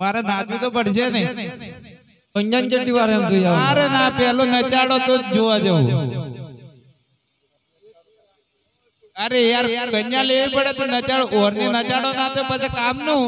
મારે નાચવું તો પડશે ને અંજન ચટ્ટી વારે એમ જોઈએ અરે ના પેલો નચાડો તો જોવા જવું. અરે યાર કન્યા લેવી પડે તો નચાડો. ઓર ને નચાડો ના તો પછી કામનું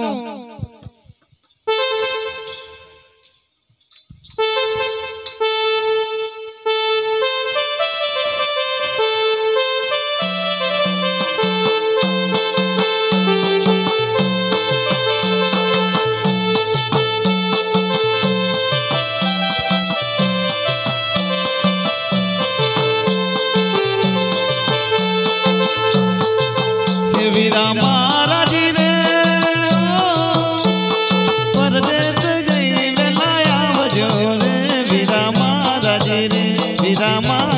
আমার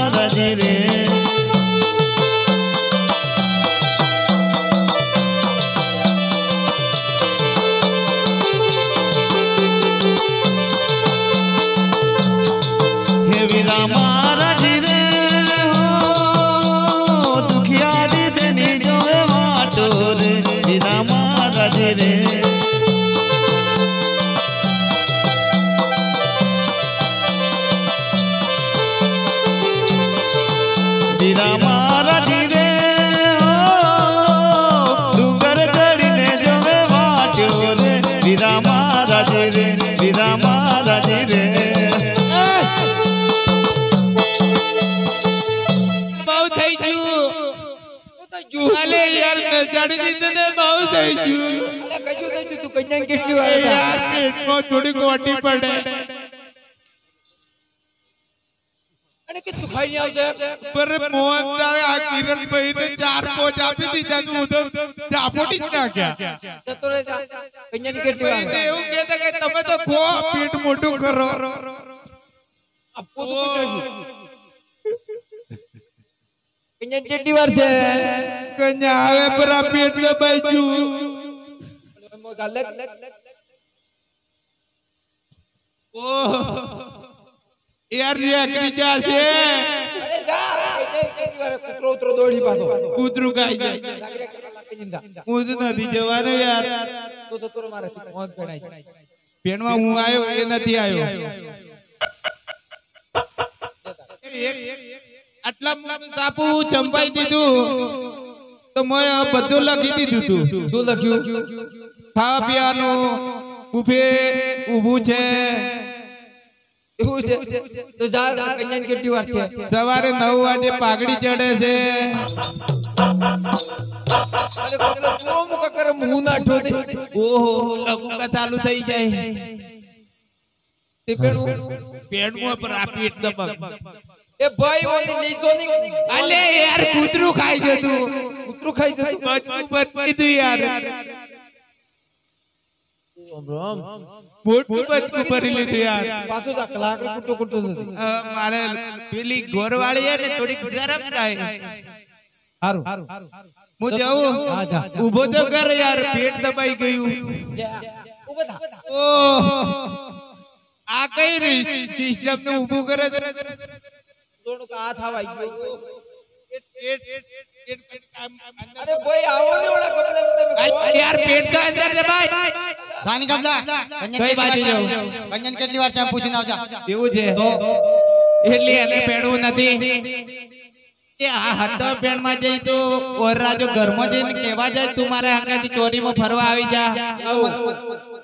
রে તું કંજન કેટલી વાર અરે હતા? યાર પેટમાં થોડી ગોટી પડે અરે કે તું ખાઈ નહીં આવશે? પર મોહન તારે આ કિરણભાઈ તો ચાર પોચ આપી દીધા તું તો ચાપોટી જ નાખ્યા જતો રહે જા. કંજન કેટલી વાર ભાઈ તો હતા? એવું કહેતા કે તમે તો ખો પેટ મોટું કરો આપવું તો કોઈ કશું. કંજન કેટલી વાર છે કન્યા આવે પર આ પેટ દબાઈ ગયું ઓહ યાર રેકરી જાશે અરે જા કંજન કૂતરો ઉતરો દોડી પાછો કૂતરું ખાઈ જાય. હું તો નથી જવાનું યાર તો પેણાય. પેણમાં હું આવ્યો એ નથી આવ્યો આટલા મોટું તાપુ ચંપાઈ દીધું તો મેં બધું લખી દીધું તું શું લખ્યું ખાવા પીવાનું બુફે ઊભું છે. એવું છે? તો જા કંજન કેટલી વાર છે? સવારે નવ વાગે પાઘડી ચડે છે. અરે કોકલા તું મુકા કરે મું ના ઠોદે ઓહો લઘુકા ચાલુ થઈ જાય. તે પેણું? પેડમાં પર આ દબક એ ભાઈ ઓની નીચો ની અલે યાર કૂતરું ખાઈ જતું. કૂતરું ખાઈ જતું? બચકું બચકી તું યાર. મોટું બચકું ભરી લીધું યાર. પાછો જા કલાક કૂટો કૂટો મારે પેલી ઘોરવાળી છે ને થોડીક શરમ થાય. હારું. હું જાઉં? હા તો કર યાર પેટ દબાઈ ગયું. આ કઈ સિસ્ટમ ને ઊભું કરે છે? ગયો. અરે ભાઈ આવો ને ઓલા કપલા તમે યાર પેટ તો અંદર દબાય. સાની કમલા કઈ બાજુ જાઉં કંજન કેટલી વાર ચા પૂછીને આવજા એવું છે? એટલે એને પેડવું નથી. એ આ હતો પેણમાં જઈ તો પોરરાજો ઘરમાં જઈને કેવા જાય? તું મારે હંગાથી ચોરીમાં ફરવા આવી જા.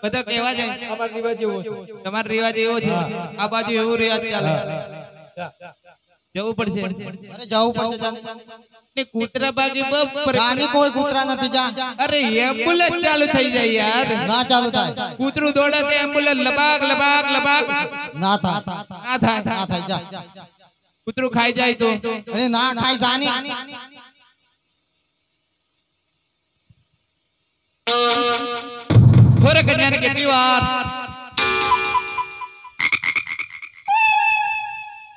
બધા કેવા જાય? અમાર રિવાજ એવો તમારો રિવાજ એવો છે? આ બાજુ એવું રિવાજ ચાલે. જવું પડશે અરે જવું પડશે જા ને કૂતરા બાજી બપ જાની કોઈ કૂતરા નથી જા અરે એમ્બ્યુલન્સ ચાલુ થઈ જાય યાર ના ચાલુ થાય કૂતરું દોડે તો એમ્બ્યુલન્સ લબાક લબાક લબાક ના થાય ના થાય ના થાય જા કૂતરું ખાઈ જાય તો અરે ના ખાઈ જાની હોરે કન્યાને કેટલી વાર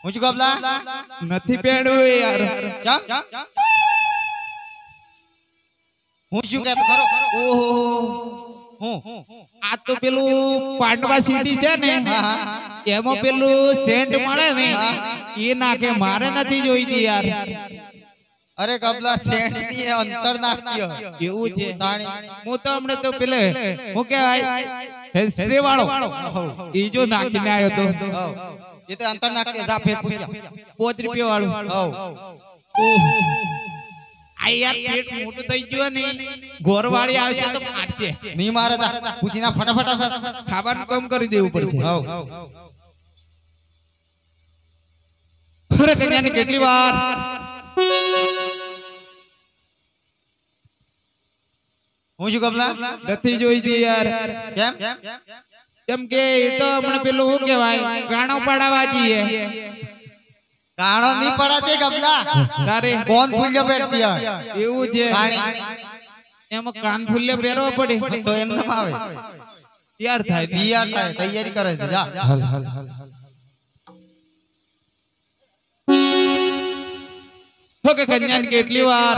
હું શું કબલા નથી પહેરવું યાર. ચા હું શું કહેતો ખરો? ઓહો. હું. આ તો પેલું પાંડવા સિટી છે ને. એમાં પેલું સેન્ટ મળે ને. એ નાખે. મારે નથી જોઈતી યાર. અરે ગબલા સેન્ટની અંતર નાખ્યો એવું છે. હું તો હમણે તો પેલે હું કહેવાય સ્પ્રે વાળો. ઈ જો નાખીને આવ્યો તો. એ તો અંતર નાખ્યો જા ફેર પૂછ્યા પોચ રૂપિયા વાળું હવ. આ યાર પેટ મોટું થઈ ગયું ને. ગોરવાળી આવશે તો ફાટશે નહીં મારે પૂછીના ફટાફટ. ખાવાનું કમ કરી દેવું પડશે. હવ. અરે કન્યાની કેટલી વાર. હું શું કમલા નથી જોઈતી યાર. કેમ? કેમ કે એ તો હમણાં પેલું શું કેવાય ગાણો પડાવા જઈએ. કાણો નહીં પડાતે ગબલા તારે કોણ ફૂલ્યો બેઠતી એવું છે. એમાં કાન ફૂલ્યો પહેરવો પડે. તો એમ ના આવે તૈયાર થાય તૈયાર થાય. તૈયારી કરે છે. જા. હો કે કન્યાને કેટલી વાર?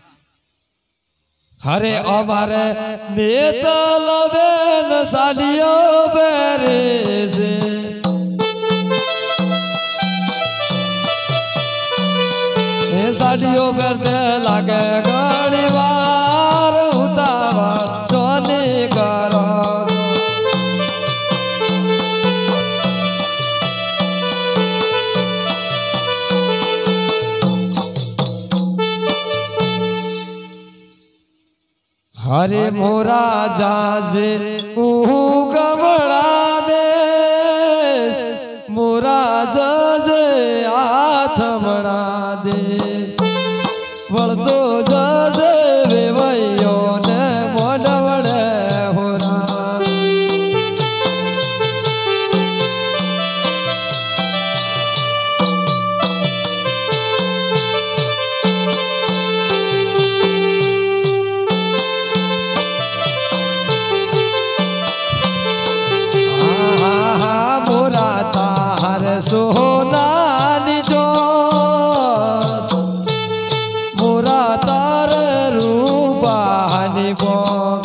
हरे अमर नेत लवे बेल सालियो बेरेज। सालियो बेरे लागे गाड़ी અરે મોરા જાજે ઉગવડા બોમ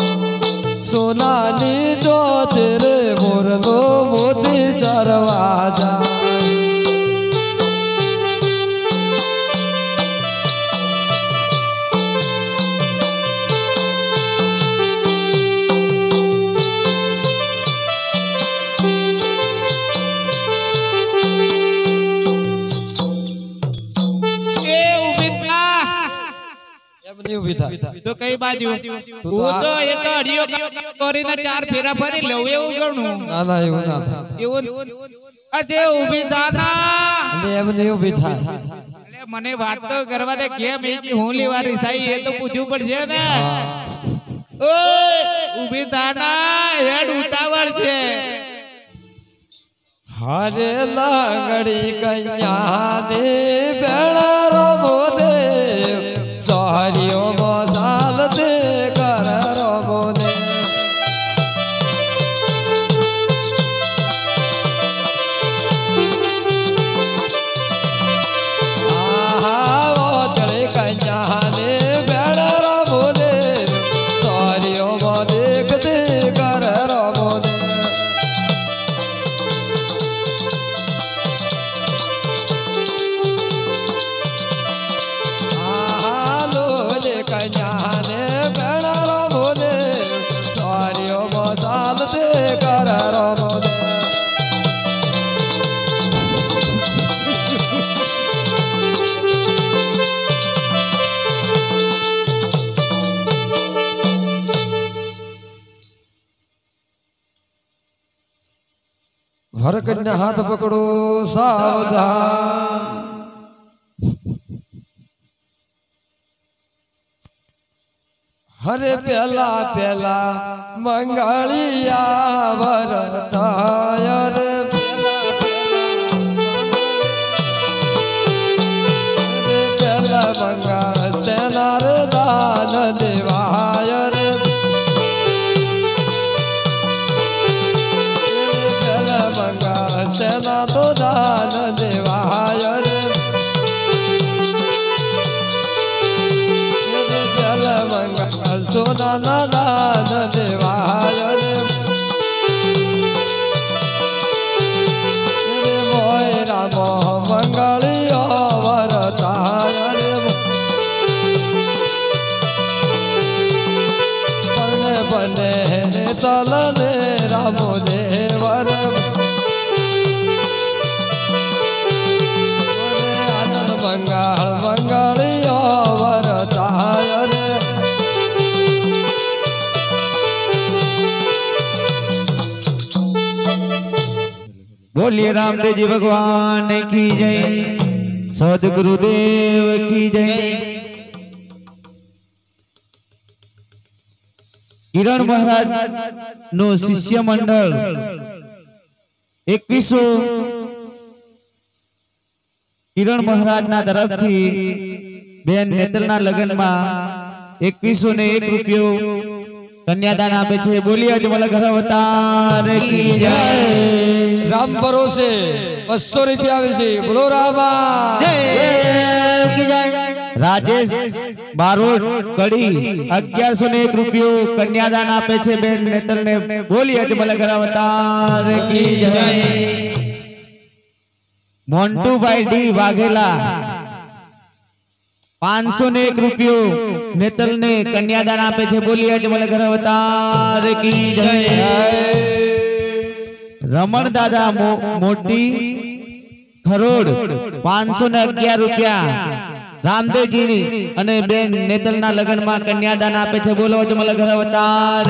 કઈ બાજુ? તો હું તો એ તો અડિયો કરીને ચાર ફેરા ફરી લઉં એવું ગણું. ના ના એવું ના થાય. એવું અજે ઊભી થાના એટલે એમની ઊભી થાય મને વાત તો કરવા દે કેમ? એ હું લેવા રીસાઈ એ તો પૂછવું પડશે ને. ઓય ઊભી થાના હેડ ઉતાવળ છે. હરે લાંગડી કૈયા ને वरकन्या हाथ पकड़ो सावधान। हरे प्याला प्याला मंगलिया वरता बोलिए रामदेव जी भगवान की जय। सदगुरुदेव की जय કિરણ મહારાજ નું શિષ્ય મંડળ એકવીસો કિરણ મહારાજ ના તરફથી બેન નેતલના લગ્નમાં એકવીસો ને એક રૂપિયો કન્યાદાન આપે છે બોલીએ અજમલ ઘર અવતાર કી જય રામ ભરોસે બસો રૂપિયા આવે છે બોલો રામા રાજેશ બારોટ કડી અગિયારસો ને એક રૂપિયો કન્યાદાન આપે છે બેન નેતલ ને બોલી અજમલ ઘર અવતાર કી જય મોન્ટુભાઈ ડી વાઘેલા પાંચસો ને એક રૂપિયો નેતલ ને કન્યાદાન આપે છે, બોલી અજમલ ઘર અવતાર કી જય. રમણ દાદા મોટી ખરોડ પાંચસો ને અગિયાર રૂપિયા. રામદેવજી અને બેન નેતલ ના લગ્નમાં કન્યાદાન આપે છે, બોલો જમલ ઘર અવતાર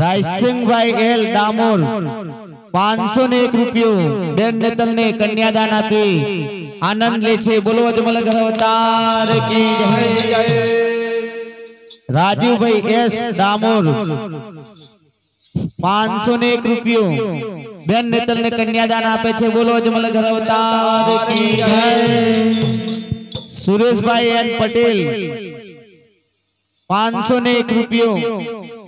રાયસિંગભાઈ એલ ડામોર પાંચસો ને એક રૂપિયો બેન નેતલ ને કન્યાદાન આપી. આનંદ લે છે બોલો અજમલ ઘર અવતાર કી જય રાજુભાઈ એસ ડામોર પાંચસો ને એક રૂપિયો બેન નેતલ ને કન્યાદાન આપે છે બોલો અજમલ ઘર અવતાર કી જય સુરેશભાઈ એન પટેલ પાંચસો ને એક રૂપિયો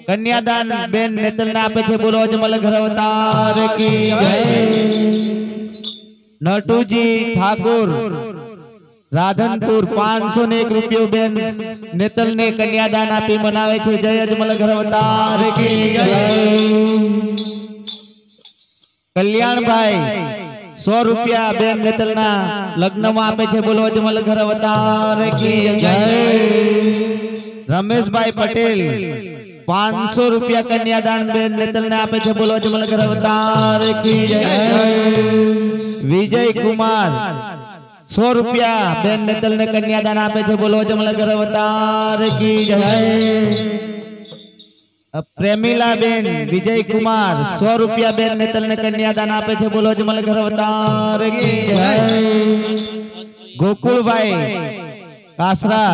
કન્યાદાન બેન નેતલ ને આપે છે બોલો અજમલ ઘર અવતાર કી જય નટુજી ઠાકોર રાધનપુર પાંચસો ને એક રૂપિયો બેન નેતલ ને કન્યાદાન આપી મનાવે છે જય અજમલ ઘર અવતાર કી જય કલ્યાણભાઈ સો રૂપિયા બેન નેતલ ના લગ્ન માં આપે છે બોલો અજમલ ઘર અવતાર કી જય રમેશભાઈ પટેલ પાંચસો રૂપિયા કન્યાદાન બેન નેતલ ને આપે છે બોલો અજમલ ઘર અવતાર કી જય વિજય કુમાર સો રૂપિયા બેન નેતલ ને કન્યાદાન આપે છે બોલો જમલ ઘર અવતાર કી જય પ્રેમીલા બેન વિજય કુમાર સો રૂપિયા બેન નેતલ ને કન્યાદાન આપે છે બોલો જમલ ઘર અવતાર કી જય ગોકુળભાઈ કાસરા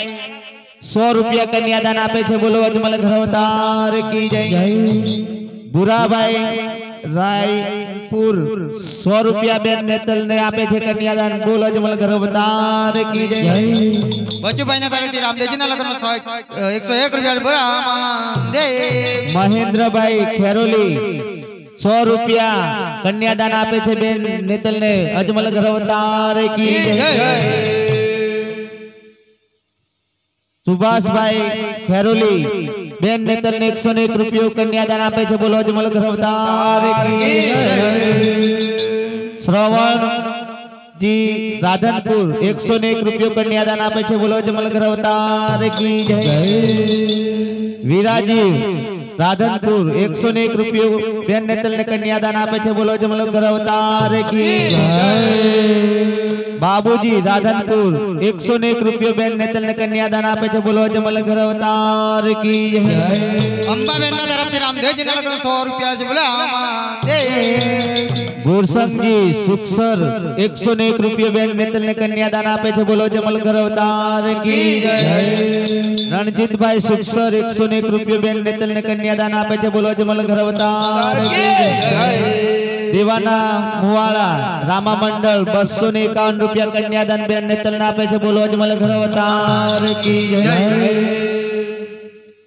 सौ रुपया कन्यादान आपे छे बोलो अजमल घर घरवतार की जय। बुरा भाई रायपुर सौ रुपया बेन नेतल ने आपे छे कन्यादान बोलो अजमल घर घरवतार की जय। बच्चू भाई ने तारे तरफ़ रामदेव जी ने लगन 101 रुपया बुरा हाँ, हाँ, दे। महेंद्र भाई खेरोली सौ रुपया कन्यादान आपे छे बेन नेतल ने अजमल घर घरवतार की जय। સુભાષભાઈ ખેરોલી બેન નેતલ ને એકસો ને એક રૂપિયો કન્યાદાન આપે છે બોલો અજમલ ઘર અવતાર કી જય. શ્રવણ જી રાધનપુર એકસો ને એક રૂપિયો કન્યાદાન આપે છે બોલો જમલ ગ્રહ અવતાર કી જય વીરાજી રાધનપુર એકસો ને એક રૂપિયો બેન નેતલ ને કન્યાદાન આપે છે બોલો જમલ ગ્રહ અવતાર કી જય बाबूजी राधनपुर एक सौ एक रुपये बहन नेतल ने कन्यादान आप बोलो जमल घर अवतार की अंबा बेंदा तरफ़ रामदेव जी सौ रुपया से बोला गुरसंग जी सुखसर एक सौ एक रुपये बहन नेतल ने कन्यादान आप बोलो जमल घर अवतार की रणजीत भाई सुखसर एक सौ एक रुपये बहन नेतल ने कन्यादान आप बोलो जमल घर अवतार की દેવાના મુવાડા રામા મંડળ બસો ને એકાવન રૂપિયા કન્યાદાન બેન નેતલ ને આપે છે બોલો જમલ ઘર અવતાર કી જય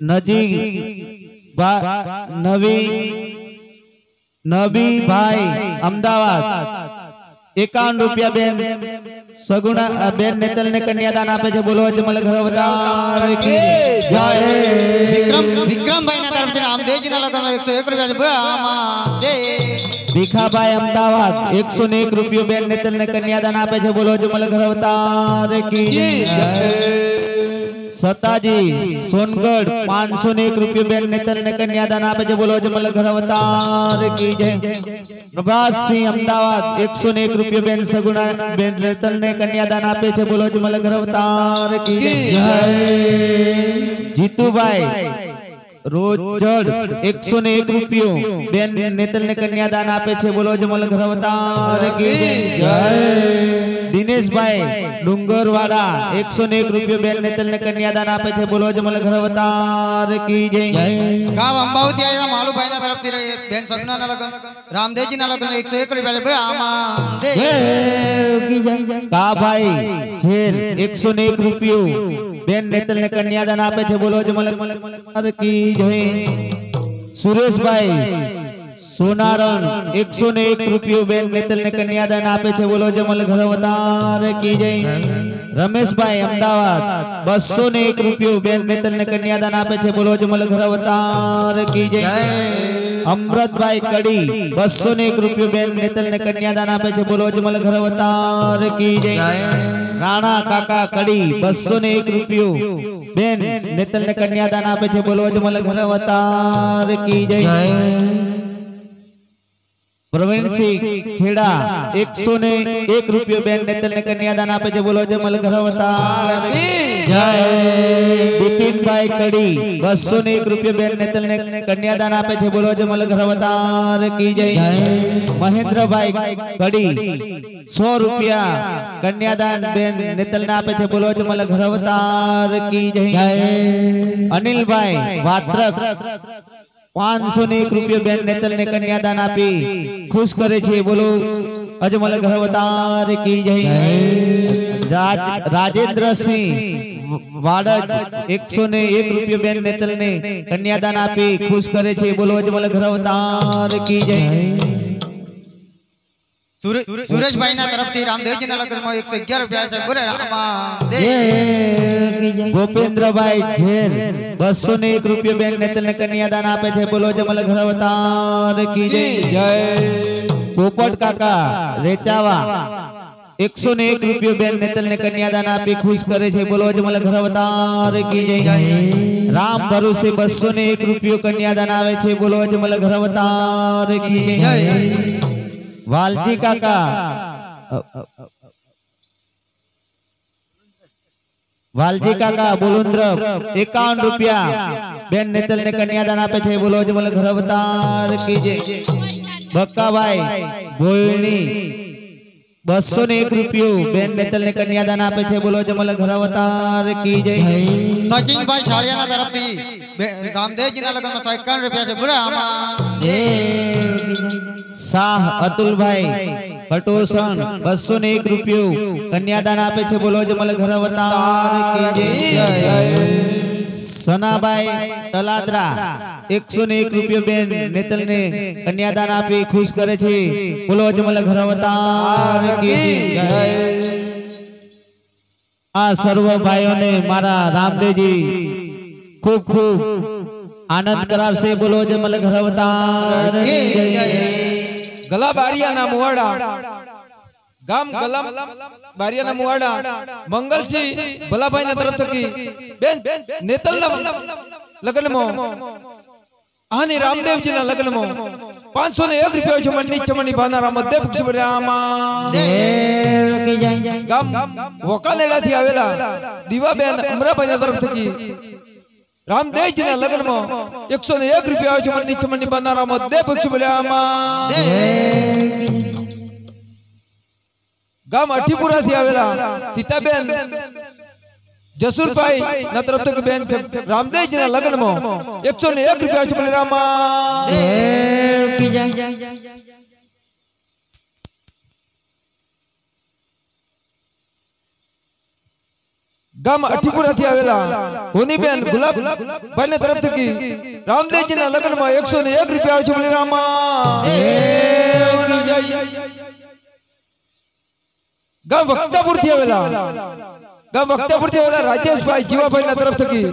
નજીક બા- નવી નબી ભાઈ અમદાવાદ એકાવન રૂપિયા બેન સગુણા બેન નેતલ ને કન્યાદાન આપે છે બોલો અજમલ ઘર અવતાર કી જય વિક્રમ વિક્રમભાઈના તરફથી રામદેવજીના લગ્ન એકસો એક રૂપિયા છે બોલે આમાં દે ભીખાભાઈ અમદાવાદ એકસો ને એક રૂપિયો બેન નેતલ ને કન્યાદાન આપે છે બોલો અજમલ ઘર અવતાર કી જય સતાજી સોનગઢ પાંચસો ને એક રૂપિયો બેન નેતલ ને કન્યાદાન આપે છે બોલો અજમલ ઘર અવતાર કી જય પ્રભાતસિંહ અમદાવાદ એકસો ને એક રૂપિયો બેન સગુણા બેન નેતલ ને કન્યાદાન આપે છે બોલો અજમલ ઘર અવતાર કી જય જીતુભાઈ રોજડ એકસો ને એક રૂપિયો બેન નેતલ ને કન્યાદાન આપે છે બોલો અજમલ ઘર અવતાર કી જય દિનેશભાઈ ડુંગરવાડા એકસો ને એક રૂપિયો બેન નેતલ ને કન્યાદાન આપે છે બોલો અજમલ ઘર અવતાર કી જય ગામ અંબાવતી આવેલા માલુભાઈના તરફથી રહે- બેન સગનાના લગ્ન રામદેવજીના લગ્ન એકસો એક રૂપિયા છે બોલે આમાં દે કાભાઈ ઝેર એકસો ને એક રૂપિયો બેન નેતલ ને કન્યાદાન આપે છે બોલો અજમલ ઘર કી જય સુરેશભાઈ સોનારણ એકસો ને એક રૂપિયો બેન નેતલ ને કન્યાદાન આપે છે બોલો જમલ ઘર અવતાર કી જય રમેશભાઈ અમદાવાદ બસો ને એક રૂપિયો બેન નેતલ ને કન્યાદાન આપે છે બોલો જમલ ઘર અવતાર કી જય અમૃતભાઈ કડી બસો ને એક રૂપિયો બેન નેતલ ને કન્યાદાન આપે છે બોલો જમલ ઘર અવતાર કી જય રાણા કાકા કડી બસો ને એક રૂપિયો બેન નેતલ ને કન્યાદાન આપે છે બોલો જમલ ઘર અવતાર કી જય પ્રવીણસિંહ ખેડા એકસો ને એક રૂપિયો બેન નેતલ ને કન્યાદાન આપે છે બોલો જમલ ઘર અવતાર જય બિપિનભાઈ કડી બસો ને એક રૂપિયો બેન નેતલ ને કન્યાદાન આપે છે બોલો જમલ ઘર અવતાર કી જય મહેન્દ્રભાઈ કડી સો રૂપિયા કન્યાદાન બેન નેતલ ને આપે છે બોલો જમલ ઘર અવતાર કી જય અનિલભાઈ વાત્રક પાંચસો ને એક રૂપિયો બેન નેતલ ને કન્યાદાન આપી. ખુશ કરે છે, બોલો. અજમલ ઘર વતાર કી જય. રાજેન્દ્ર રાજેન્દ્રસિંહ વાડજ એકસો ને એક રૂપિયો બેન નેતલ ને કન્યાદાન આપી. ખુશ કરે છે, બોલો અજમલ ઘર વતાર કી જય. સુરે- સુરેશભાઈના તરફથી રામદેવજીના લગ્નમાં એકસો અગિયાર રૂપિયા છે બોલે આમાં દે ભૂપેન્દ્રભાઈ ઝેર બસો ને એક રૂપિયો બેન નેતલ ને કન્યાદાન આપે છે બોલો જમલ ઘર અવતાર કી જય પોપટ કાકા રેચાવા એકસો ને એક રૂપિયો બેન નેતલ ને કન્યાદાન આપી ખુશ કરે છે બોલો જમલ ઘર અવતાર કી જય રામ ભરોસે બસો ને એક રૂપિયો કન્યાદાન આવે છે બોલો જમલ ઘર અવતાર કી જય વાલજી કાકા વાલજી કાકા બોલુંદ્ર એકાવન રૂપિયા બેન નેતલ ને કન્યાદાન આપે છે બોલો અજમલ ઘર અવતાર કીજે બક્કાભાઈ ભોયણી બસો ને એક રૂપિયો બેન નેતલ ને કન્યાદાન આપે છે બોલો અજમલ ઘર અવતાર કી જય સચિનભાઈ શાળિયાના તરફથી બે- રામદેવજીના લગ્નમાં સો એકાવન રૂપિયા છે બોલે આમાં શાહ અતુલભાઈ પટોસણ બસો ને એક રૂપિયો કન્યાદાન આપે છે. બોલો મને ઘર સનાભાઈ તલાદરા એકસો ને એક રૂપિયો બેન નેતલ ને કન્યાદાન આપી ખુશ કરે છે. બોલો મને ઘર આ સર્વ ભાઈઓને મારા રામદેવજી ખૂબ ખૂબ આનંદ કરાવશે. બોલો મને ઘર ગલા બારિયાના મુવાડા ગામ ગલમ બારિયાના મુવાડા મંગલસિંહ ભલાભાઈના તરફ થકી બેન નેતલના લગ્નમાં આની રામદેવજીના લગ્નમાં પાંચસો ને એક રૂપિયા જમણની ચમણની બાના મધ્ય રામા દેવ કી જય ગામ વોકાનેડાથી આવેલા દીવાબેન અમરાભાઈના તરફ થકી રામદેવજીના લગ્નમાં એકસો ને એક રૂપિયા જમણની ચમણની દે પક્ષ બોલ્યામાં ગામ અઠીપુરાથી આવેલા સીતાબેન. જસુરભાઈ ના તરફ બેન છે. રામદેવજીના લગ્નમાં એકસો ને એક રૂપિયા છે બલિરામા દેવ કી જય ગામ અઠીપુરાથી આવેલા હોનીબેન ગુલાબ ભાઈ ના તરફ થકી રામદેવજીના લગ્નમાં એકસો ને એક રૂપિયા છે બલિરામા દેવનો જય ગામ વક્તાપુર થી આવેલા ગામ વક્તાપુર થી આવેલા રાજેશભાઈ જીવાભાઈ ના તરફ થકી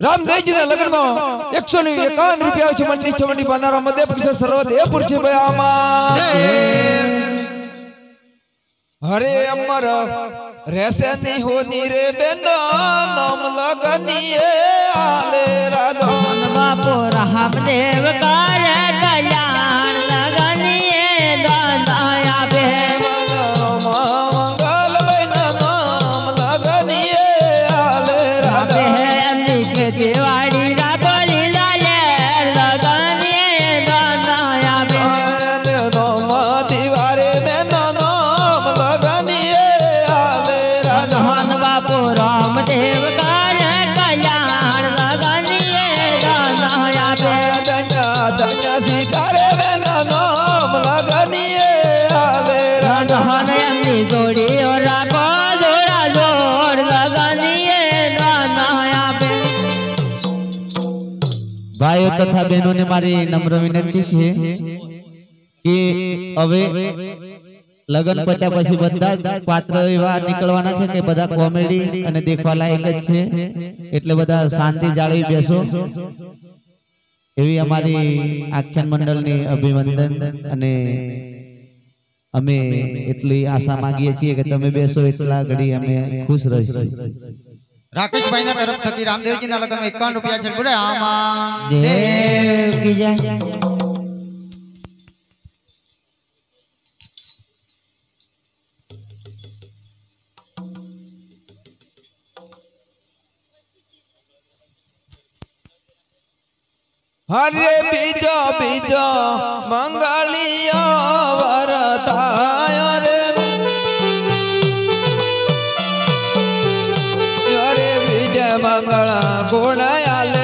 રામદેવજી ના લગ્નમાં એકસો ને એકાવન રૂપિયા છે મંડી ચમંડી બાનારા મધ્ય કિશોર સર્વત એ પુરજી બયામાં હરે અમર रेसनी हो नीरे बेनो लगनी है आले राधन बापो राम देव कार ભાઈઓ તથા બહેનોને મારી નમ્ર વિનંતી છે કે હવે લગન પત્યા પછી બધા પાત્ર એવા નીકળવાના છે કે બધા કોમેડી અને દેખવા લાયક જ છે? એટલે બધા શાંતિ જાળવી બેસો. એવી અમારી આખ્યાન મંડળની અભિનંદન અને અમે એટલી આશા માંગીએ છીએ કે તમે બેસો એટલા ઘડી અમે ખુશ રહીશું. રાકેશભાઈ ના તરફ થકી રામદેવજી ના લગ્નમાં એકાવન રૂપિયા છે બોલે આમાં દેવ કી જય હરે બીજો બીજો મંગલિયો વરતાય રે મંગળ ગુણયાલે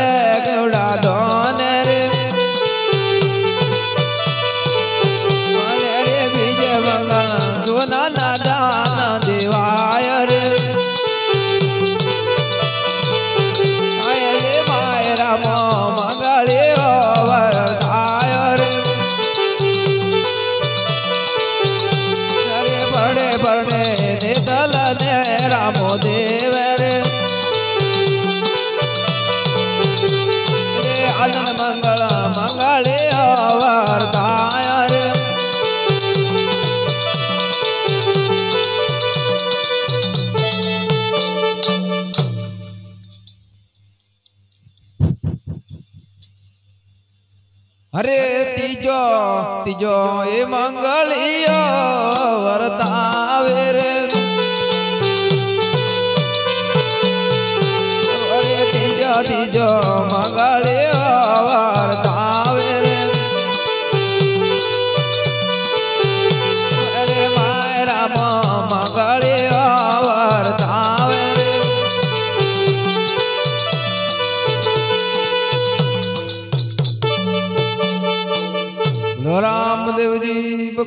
મંગળિયો વર્તાવે રે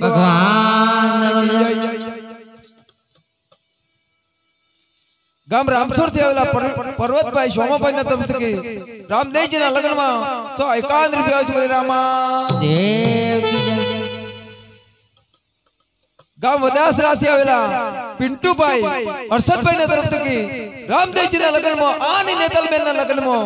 ભગવાન ગામ રામસોર થી આવેલા પર- પર્વતભાઈ સોમાભાઈ ના તરફ થકી રામદેવજી ના લગ્ન માં સો એકાવન રૂપિયા છે રામા દેવ કી જય ગામ વદાસરા થી આવેલા પિન્ટુભાઈ હર્ષદભાઈ ના તરફ થકી રામદેવજી ના લગ્ન માં આની નેતલબેન ના લગ્ન માં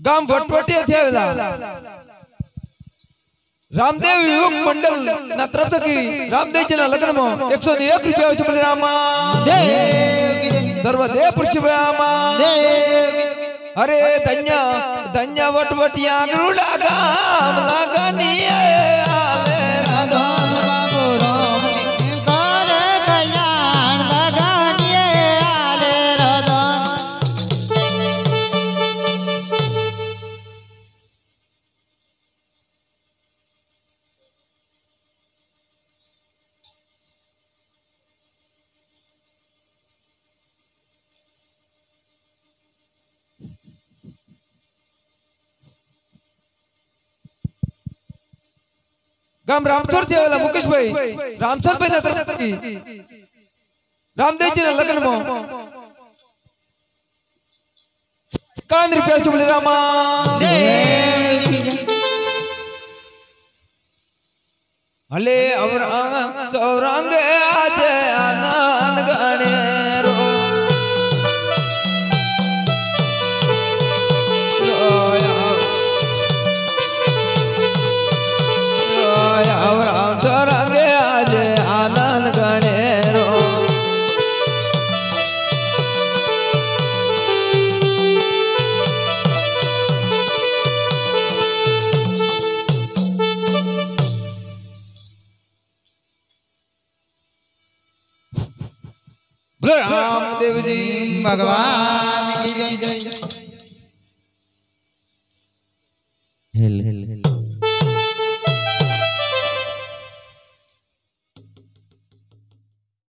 ગામ વટવટિયા થી આવેલા રામદેવ યુગ મંડળ ના તરફથી રામદેવજી ના લગ્ન માં એકસો ને એક રૂપિયા છે બોલે રામા સર્વ દેવ પુરુષ રામા અરે ધન્ય ધન્ય વટવટિયા ગરુડા ગામ લગની ગામ રામસર થી આવેલા મુકેશભાઈ રામસરભાઈ ના તરફથી રામદેવજી ના લગ્ન માં કાન રૂપિયા છે બોલે રામા હલે અવરા સૌરંગ આજે આનંદ ગણે ભગવાન.